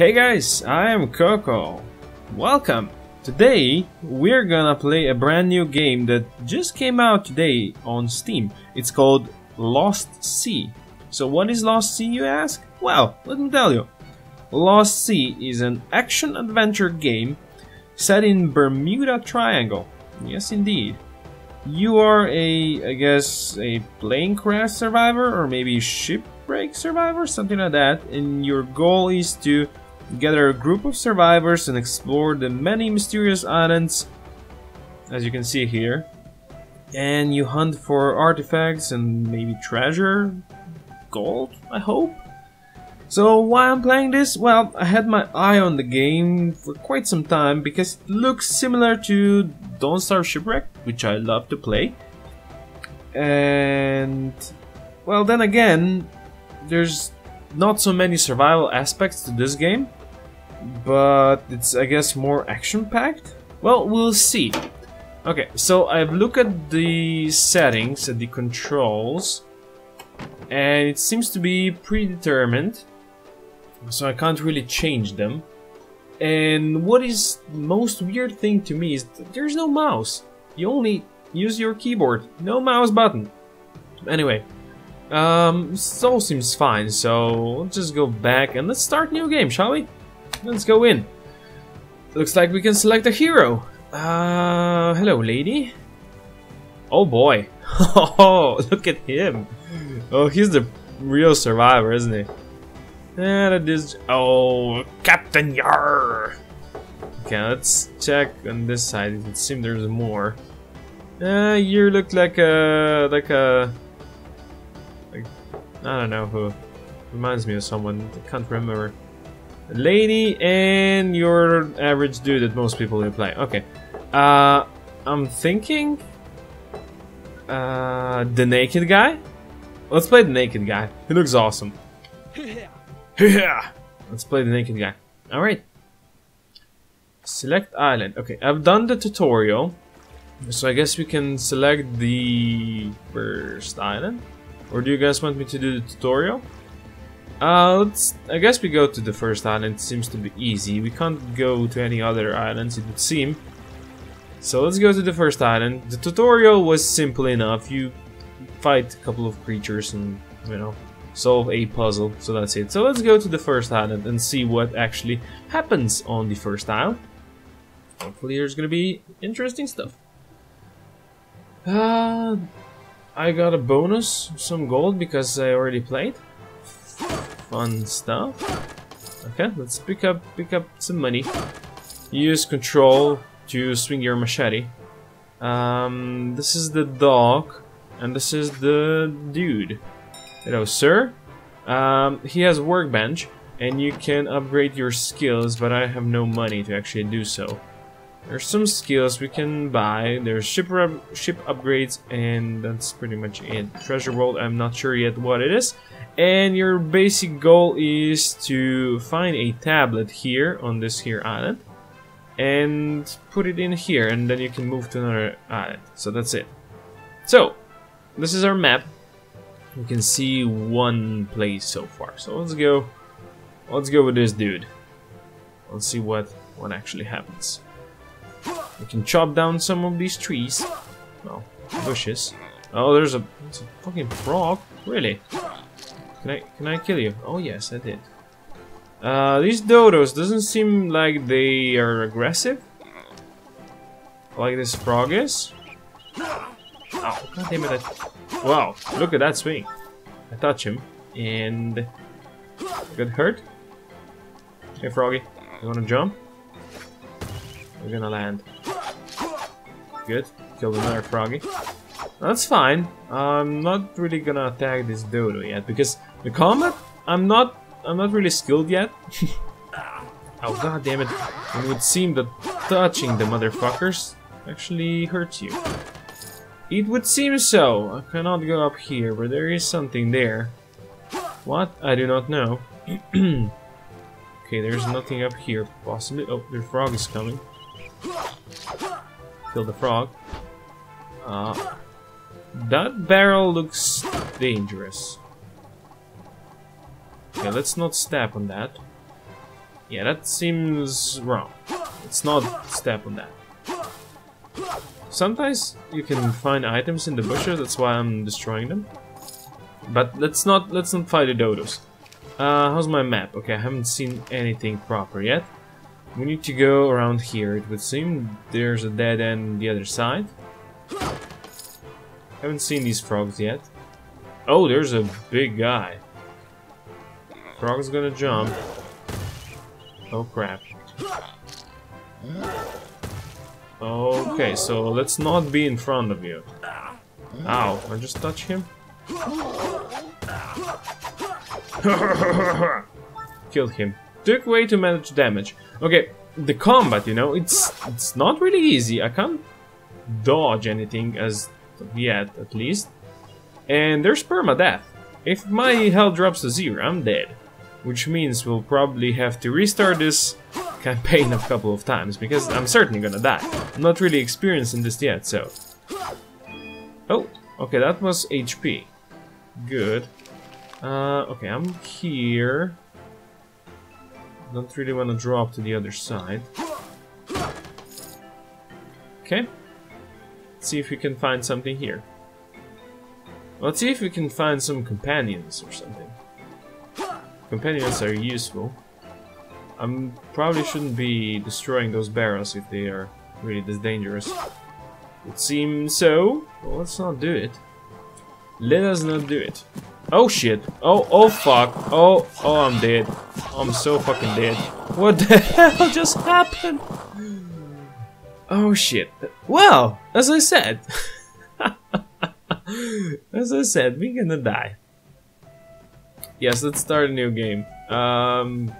Hey guys, I am Koko. Welcome. Today we're gonna play a brand new game that just came out today on Steam. It's called Lost Sea. So what is Lost Sea you ask? Well, let me tell you. Lost Sea is an action adventure game set in Bermuda Triangle. Yes indeed. You are a, I guess, a plane crash survivor or maybe shipwreck survivor, something like that, and your goal is to gather a group of survivors and explore the many mysterious islands, as you can see here. And you hunt for artifacts and maybe treasure, gold, I hope. So why I'm playing this? Well, I had my eye on the game for quite some time because it looks similar to Don't Starve Shipwreck, which I love to play. And well, then again, there's not so many survival aspects to this game, but it's I guess more action-packed. Well, we'll see. Okay, so I've looked at the settings, at the controls, and it seems to be predetermined so I can't really change them. And what is most weird thing to me is there's no mouse. You only use your keyboard, no mouse button. Anyway, um, all seems fine, so let's just go back and let's start new game, shall we? Let's go in. Looks like we can select a hero. Uh, hello, lady. Oh boy. Oh, look at him. Oh, he's the real survivor, isn't he? And it is. Oh, Captain Yar! Okay, let's check on this side. It seems there's more. Uh, you look like a. like a. Like, I don't know who. Reminds me of someone. I can't remember. Lady and your average dude that most people will play. Okay. Uh, I'm thinking. Uh, the naked guy? Let's play the naked guy. He looks awesome. Yeah. Let's play the naked guy. Alright. Select island. Okay, I've done the tutorial. So I guess we can select the first island. Or do you guys want me to do the tutorial? Uh, let's, I guess we go to the first island. It seems to be easy. We can't go to any other islands, it would seem. So let's go to the first island. The tutorial was simple enough. You fight a couple of creatures and, you know, solve a puzzle. So that's it. So let's go to the first island and see what actually happens on the first island. Hopefully there's gonna be interesting stuff. Uh, I got a bonus, some gold, because I already played. Fun stuff. Okay, let's pick up pick up some money. Use control to swing your machete. Um, this is the dog, and this is the dude. Hello, sir. Um, he has workbench, and you can upgrade your skills, but I have no money to actually do so. There's some skills we can buy. There's ship, ship upgrades, and that's pretty much it. Treasure world, I'm not sure yet what it is. And your basic goal is to find a tablet here on this here island and put it in here, and then you can move to another island. So that's it. So, this is our map we can see one place so far. So let's go. Let's go with this dude. Let's see what what actually happens. We can chop down some of these trees. Well, bushes. Oh, there's a, a fucking frog. Really? Can I can I kill you? Oh yes, I did. Uh, these dodos doesn't seem like they are aggressive. Like this frog is. Oh, god damn it. I... Wow, look at that swing. I touch him, and... Get hurt? Hey, Froggy. You wanna jump? We're gonna land. Good. Killed another Froggy. That's fine. I'm not really gonna attack this dodo yet, because the combat, I'm not... I'm not really skilled yet. oh, god damn it. It would seem that touching the motherfuckers actually hurts you. It would seem so. I cannot go up here, but there is something there. What? I do not know. okay, there's nothing up here, possibly. Oh, the frog is coming. Kill the frog. Uh, that barrel looks dangerous. Okay, let's not step on that. Yeah, that seems wrong. It's not step on that. Sometimes you can find items in the bushes, that's why I'm destroying them. But let's not let's not fight the dodos. Uh, how's my map? Okay, I haven't seen anything proper yet. We need to go around here. It would seem there's a dead end the other side. Haven't seen these frogs yet. Oh, there's a big guy. Frog's gonna jump. Oh crap. Okay, so let's not be in front of you. Ow, I just touch him? Killed him. Took way too much damage. Okay, the combat, you know, it's it's not really easy. I can't dodge anything as yet, at least. And there's permadeath. If my health drops to zero, I'm dead. Which means we'll probably have to restart this campaign a couple of times, because I'm certainly gonna die. I'm not really experienced in this yet, so... Oh, okay, that was HP. Good. Uh, okay, I'm here. Don't really want to drop to the other side. Okay. Let's see if we can find something here. Let's see if we can find some companions or something. Companions are useful. I probably shouldn't be destroying those barrels if they are really this dangerous. It seems so. Well, let's not do it. Let us not do it. Oh shit. Oh, oh fuck. Oh, oh, I'm dead. I'm so fucking dead. What the hell just happened? Oh shit. Well, as I said. as I said, we're gonna die. Yes, let's start a new game. Um,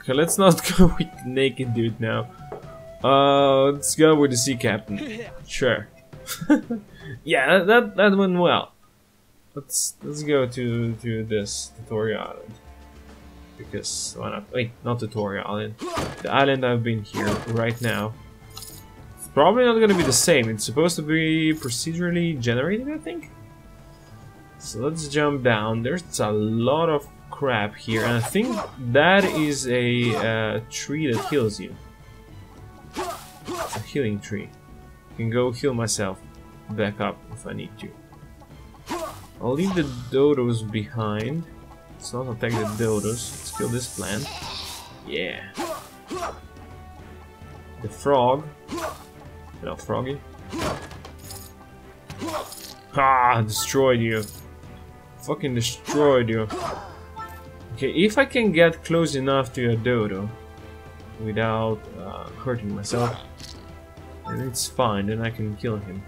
okay, let's not go with naked dude now. Uh, let's go with the sea captain. Sure. yeah, that, that, that went well. Let's let's go to to this tutorial island because why not? Wait, not tutorial island. The island I've been here right now. It's probably not gonna be the same. It's supposed to be procedurally generated, I think. So let's jump down. There's a lot of crap here, and I think that is a uh, tree that heals you. It's a healing tree. I can go heal myself back up if I need to. I'll leave the dodos behind. Let's not attack the dodos. Let's kill this plant. Yeah. The frog. Hello, froggy. Ah, destroyed you. Fucking destroyed you. Okay, if I can get close enough to your dodo without uh, hurting myself, then it's fine, then I can kill him.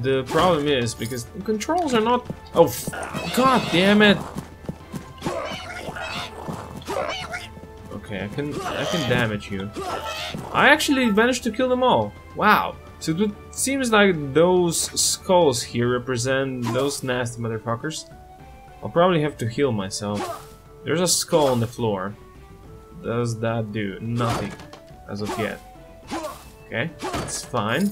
The problem is, because the controls are not... Oh, god damn it! Okay, I can I can damage you. I actually managed to kill them all. Wow. So it seems like those skulls here represent those nasty motherfuckers. I'll probably have to heal myself. There's a skull on the floor. Does that do? Nothing. As of yet. Okay, that's fine.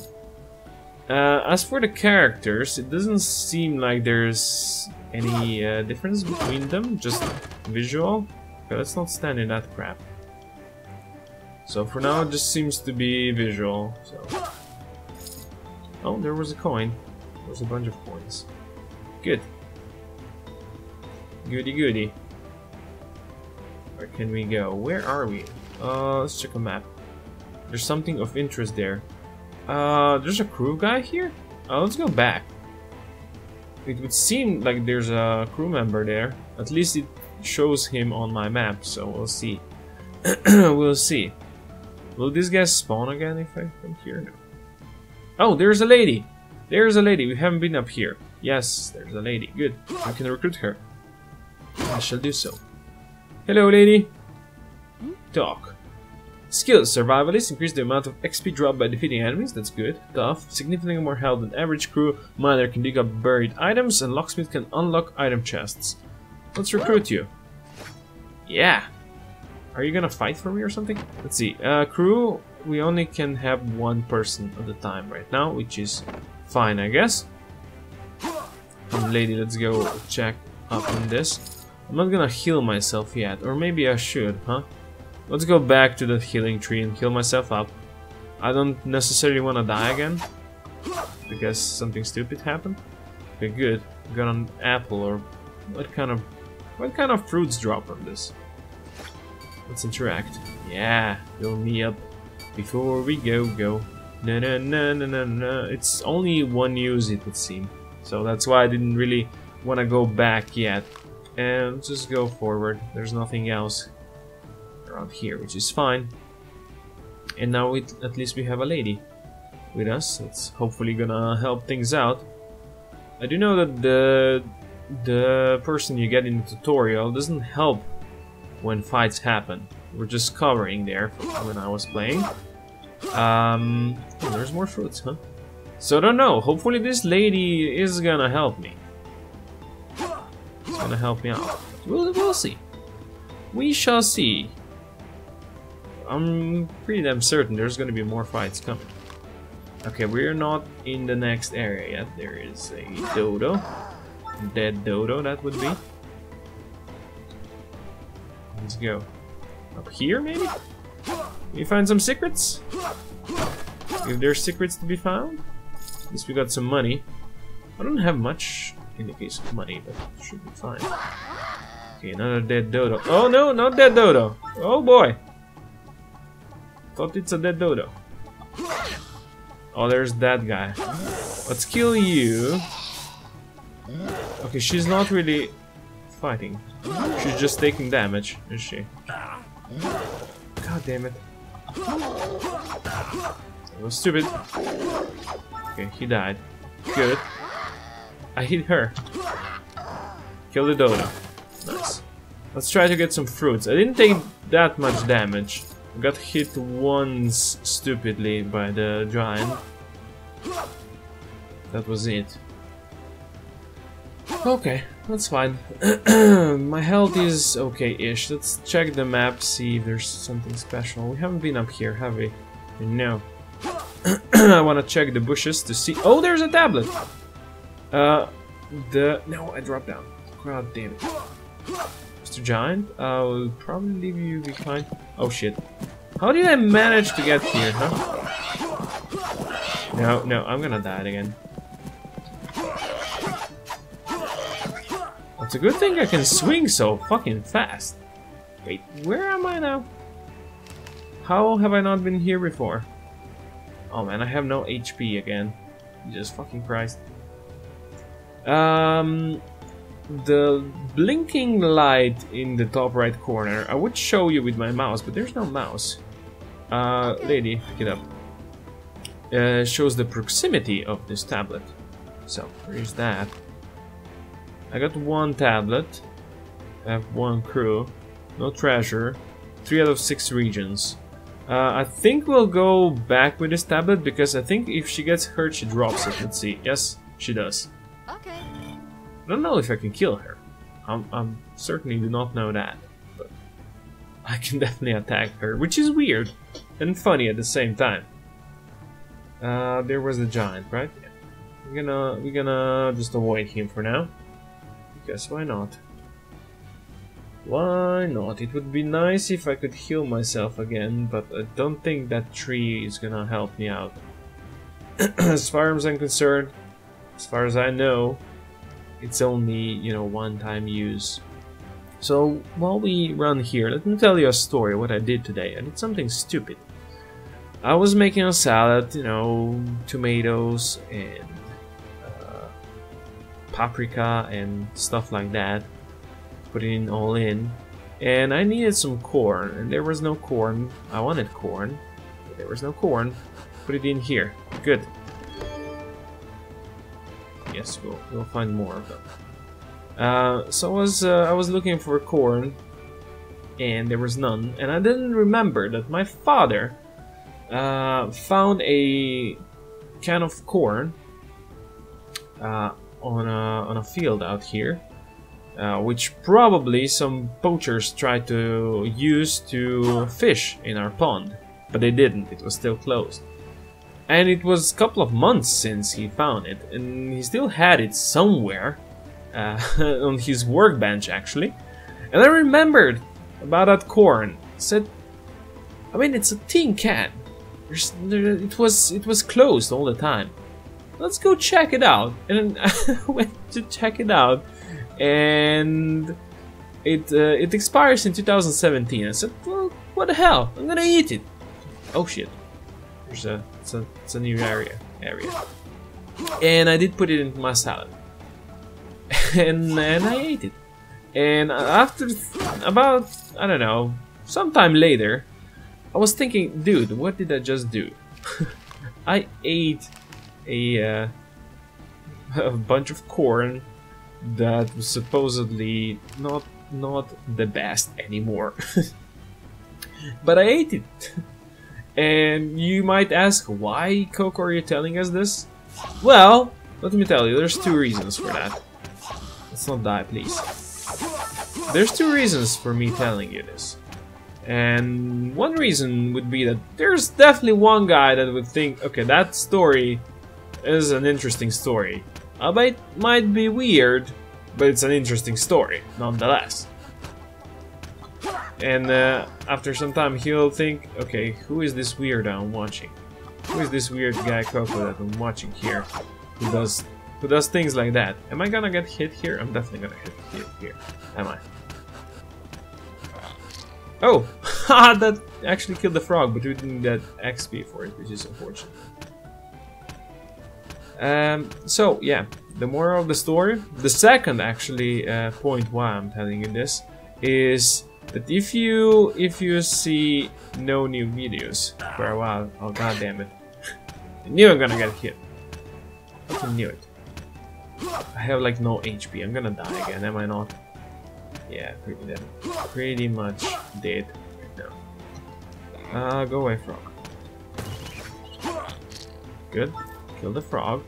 Uh, as for the characters, it doesn't seem like there's any uh, difference between them, just visual. Okay, let's not stand in that crap. So for now, it just seems to be visual. So, oh, there was a coin. There was a bunch of coins. Good. Goody goody. Where can we go? Where are we? Uh, let's check a map. There's something of interest there. Uh, there's a crew guy here? Uh, let's go back. It would seem like there's a crew member there. At least it shows him on my map, so we'll see. we'll see. Will this guy spawn again if I come here? No. Oh, there's a lady! There's a lady, we haven't been up here. Yes, there's a lady. Good. I can recruit her. I shall do so. Hello, lady. Talk. Skills. Survivalist. Increase the amount of XP dropped by defeating enemies. That's good. Tough. Significantly more health than average crew. Miner can dig up buried items. And Locksmith can unlock item chests. Let's recruit you. Yeah. Are you gonna fight for me or something? Let's see. Uh, crew, we only can have one person at a time right now, which is fine, I guess. Come, lady, let's go check up on this. I'm not gonna heal myself yet, or maybe I should, huh? Let's go back to the healing tree and heal myself up. I don't necessarily want to die again. Because something stupid happened. Okay, good. Got an apple or what kind of what kind of fruits drop from this? Let's interact. Yeah, fill me up before we go go. No no no no no no. It's only one use it would seem. So that's why I didn't really want to go back yet. And just go forward. There's nothing else around here, which is fine. And now we, at least we have a lady with us. It's hopefully gonna help things out. I do know that the the person you get in the tutorial doesn't help when fights happen. We're just covering there when I was playing. Um, oh, there's more fruits, huh? So I don't know. Hopefully this lady is gonna help me. It's gonna help me out. We'll, we'll see. We shall see. I'm pretty damn certain there's gonna be more fights coming. Okay, we're not in the next area yet. There is a dodo. Dead dodo, that would be. Let's go. Up here, maybe? We find some secrets? If there's secrets to be found? At least we got some money. I don't have much in the case of money, but should be fine. Okay, another dead dodo. Oh no, not dead dodo! Oh boy! Thought it's a dead dodo. Oh, there's that guy. Let's kill you. Okay, she's not really fighting. She's just taking damage, is she? God damn it. That was stupid. Okay, he died. Good. I hit her. Kill the dodo. Nice. Let's try to get some fruits. I didn't take that much damage. Got hit once stupidly by the giant. That was it. Okay, that's fine. My health is okay-ish. Let's check the map, see if there's something special. We haven't been up here, have we? No. I want to check the bushes to see... Oh, there's a tablet! Uh, the... No, I dropped down. God damn it. Mr. Giant, I'll probably leave you behind. Oh shit. How did I manage to get here, huh? No, no, I'm gonna die again. It's a good thing I can swing so fucking fast. Wait, where am I now? How have I not been here before? Oh man, I have no HP again. Jesus fucking Christ. Um, the blinking light in the top right corner, I would show you with my mouse, but there's no mouse. Uh, lady, pick it up. Uh, shows the proximity of this tablet. So, where's that? I got one tablet. I have one crew. No treasure. Three out of six regions. Uh, I think we'll go back with this tablet because I think if she gets hurt, she drops it. Let's see. Yes, she does. Okay. I don't know if I can kill her. I'm, I'm certainly do not know that. But I can definitely attack her, which is weird and funny at the same time. Uh, there was the giant, right? We're gonna we're gonna just avoid him for now. Because why not? Why not? It would be nice if I could heal myself again, but I don't think that tree is gonna help me out. as far as I'm concerned, as far as I know, it's only, you know, one-time use. So, while we run here, let me tell you a story what I did today. I did something stupid. I was making a salad, you know, tomatoes and paprika and stuff like that. Put it in all in. And I needed some corn, and there was no corn. I wanted corn, but there was no corn. Put it in here. Good. Yes, we'll, we'll find more of them. Uh, so I was, uh, I was looking for corn, and there was none. And I didn't remember that my father uh, found a can of corn uh, on a, on a field out here, uh, which probably some poachers tried to use to fish in our pond, but they didn't, it was still closed. And it was a couple of months since he found it, and he still had it somewhere, uh, on his workbench actually. And I remembered about that corn. said, I mean, it's a tin can. There, it was it was closed all the time. Let's go check it out. And I went to check it out, and it uh, it expires in 2017. I said, well, what the hell? I'm gonna eat it. Oh shit! There's a it's a it's a new area area, and I did put it into my salad, and and I ate it. And after about I don't know, sometime later, I was thinking, dude, what did I just do? I ate a uh, a bunch of corn that was supposedly not not the best anymore. but I ate it. And you might ask, why, Koko, are you telling us this? Well, let me tell you, there's two reasons for that. Let's not die, please. There's two reasons for me telling you this. And one reason would be that there's definitely one guy that would think, okay, that story is an interesting story. Uh, it might be weird, but it's an interesting story, nonetheless. And uh, after some time, he'll think, okay, who is this weirdo I'm watching? Who is this weird guy Koko that I'm watching here? Who does who does things like that? Am I gonna get hit here? I'm definitely gonna hit hit here. Am I? Oh! that actually killed the frog, but we didn't get XP for it, which is unfortunate. Um, so, yeah, the moral of the story, the second actually uh, point why I'm telling you this, is that if you if you see no new videos for a while, oh god damn it, I knew I'm gonna get hit. I knew it. I have like no HP. I'm gonna die again, am I not? Yeah, pretty dead. Pretty much dead now. Uh, go away, frog. Good. Kill the frog.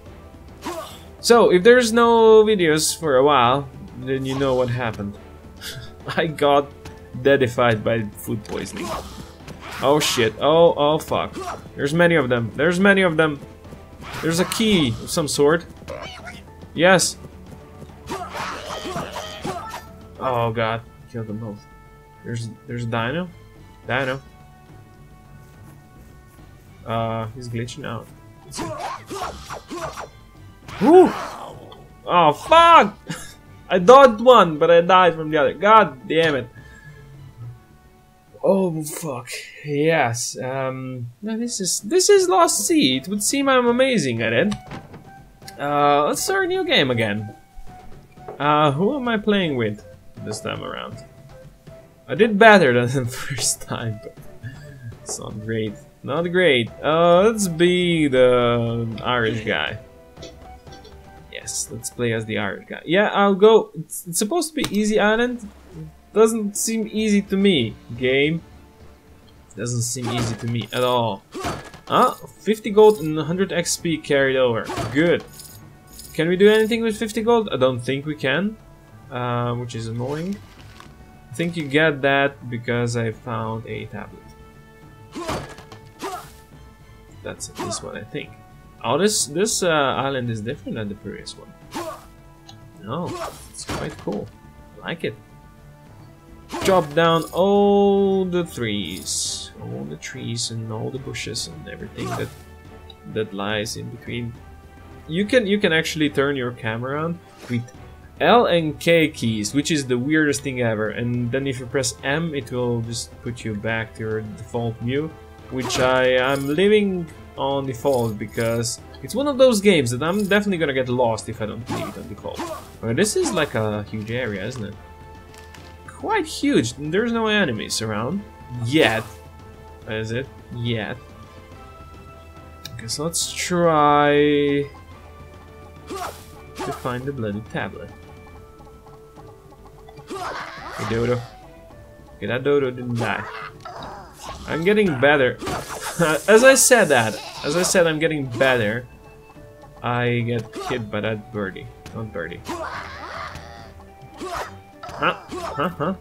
So, if there's no videos for a while, then you know what happened. I got deadified by food poisoning. Oh shit. Oh, oh fuck. There's many of them. There's many of them. There's a key of some sort. Yes. Oh god. Killed them both. There's there's dino. Dino. Uh, he's glitching out. Oh fuck! I dodged one, but I died from the other. God damn it. Oh fuck. Yes. Um this is this is Lost Sea. It would seem I'm amazing at it. Uh let's start a new game again. Uh who am I playing with this time around? I did better than the first time, but it's not great. Not great. Uh let's be the Irish guy. Yes, let's play as the Irish guy. Yeah, I'll go. It's, it's supposed to be easy island. Doesn't seem easy to me, game. Doesn't seem easy to me at all. Ah, 50 gold and 100 XP carried over. Good. Can we do anything with 50 gold? I don't think we can, uh, which is annoying. I think you get that because I found a tablet. That's this one, I think. Oh, this this uh, island is different than the previous one. No, it's quite cool. I like it chop down all the trees, all the trees and all the bushes and everything that that lies in between. You can you can actually turn your camera on with L and K keys, which is the weirdest thing ever. And then if you press M, it will just put you back to your default view, which I am leaving on default because it's one of those games that I'm definitely gonna get lost if I don't leave it on default. But this is like a huge area, isn't it? quite huge. There's no enemies around. Yet. Is it? Yet. Guess let's try to find the bloody tablet. Dodo. Okay, that Dodo didn't die. I'm getting better. as I said that, as I said I'm getting better, I get hit by that birdie. Not birdie. Huh? Huh? Huh?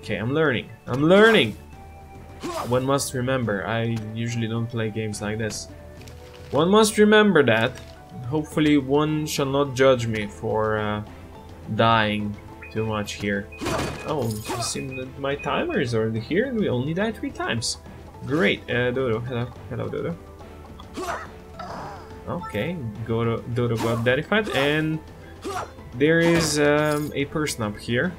Okay, I'm learning. I'm learning! One must remember, I usually don't play games like this. One must remember that. Hopefully one shall not judge me for uh, dying too much here. Oh, you see that my timer is already here and we only died three times. Great. Uh, Dodo. Hello. Hello, Dodo. Okay. Dodo, Dodo got identified. And there is um, a person up here.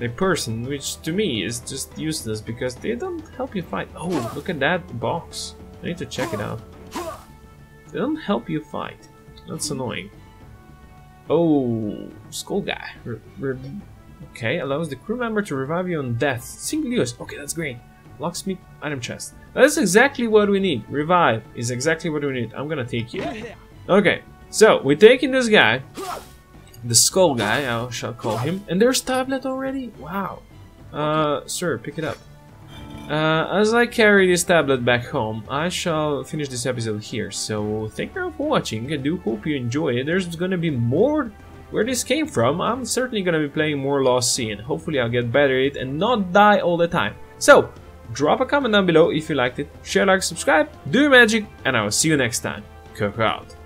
A person, which to me is just useless because they don't help you fight. Oh, look at that box. I need to check it out. They don't help you fight. That's annoying. Oh, Skull Guy. Okay, allows the crew member to revive you on death. Single use. Okay, that's great. Locksmith item chest. That's exactly what we need. Revive is exactly what we need. I'm gonna take you. Okay, so we're taking this guy. The skull guy, I shall call him. And there's tablet already? Wow. Uh, sir, pick it up. Uh, as I carry this tablet back home, I shall finish this episode here. So thank you for watching. I do hope you enjoy it. There's gonna be more where this came from. I'm certainly gonna be playing more Lost Sea and hopefully I'll get better at it and not die all the time. So, drop a comment down below if you liked it, share, like, subscribe, do your magic, and I will see you next time. Koko out.